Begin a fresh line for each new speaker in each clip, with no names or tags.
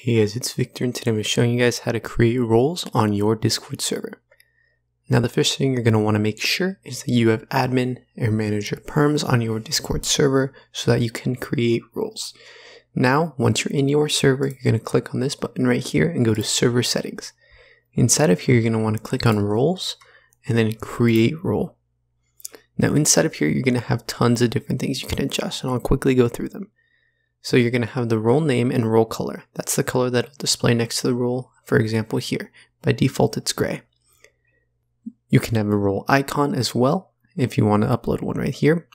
Hey guys, it's Victor and today I'm showing you guys how to create roles on your Discord server. Now the first thing you're going to want to make sure is that you have admin or manager perms on your Discord server so that you can create roles. Now, once you're in your server, you're going to click on this button right here and go to server settings. Inside of here, you're going to want to click on roles and then create role. Now inside of here, you're going to have tons of different things you can adjust and I'll quickly go through them. So you're going to have the role name and role color. That's the color that will display next to the role, for example here. By default, it's gray. You can have a role icon as well if you want to upload one right here.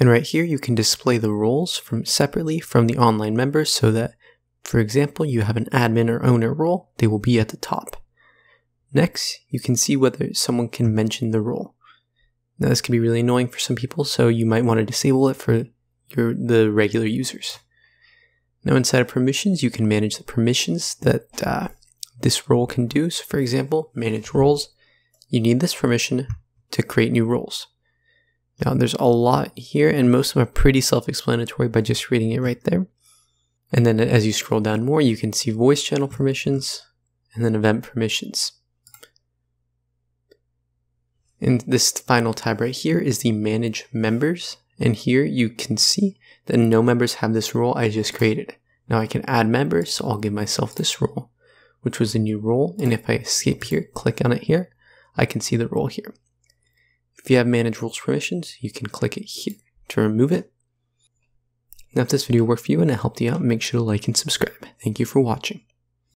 And right here, you can display the roles from separately from the online members so that, for example, you have an admin or owner role, they will be at the top. Next, you can see whether someone can mention the role. Now, this can be really annoying for some people, so you might want to disable it for your the regular users. Now inside of permissions, you can manage the permissions that uh, this role can do. So for example, manage roles, you need this permission to create new roles. Now there's a lot here and most of them are pretty self-explanatory by just reading it right there. And then as you scroll down more, you can see voice channel permissions and then event permissions. And this final tab right here is the manage members and here you can see that no members have this role I just created. Now I can add members, so I'll give myself this role, which was a new role. And if I escape here, click on it here, I can see the role here. If you have manage roles permissions, you can click it here to remove it. Now if this video worked for you and it helped you out, make sure to like and subscribe. Thank you for watching.